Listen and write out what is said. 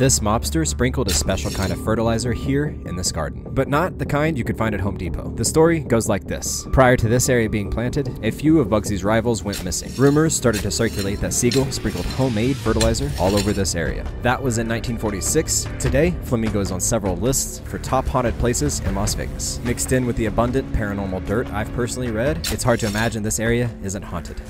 This mobster sprinkled a special kind of fertilizer here in this garden, but not the kind you could find at Home Depot. The story goes like this. Prior to this area being planted, a few of Bugsy's rivals went missing. Rumors started to circulate that Siegel sprinkled homemade fertilizer all over this area. That was in 1946. Today, Flamingo is on several lists for top haunted places in Las Vegas. Mixed in with the abundant paranormal dirt I've personally read, it's hard to imagine this area isn't haunted.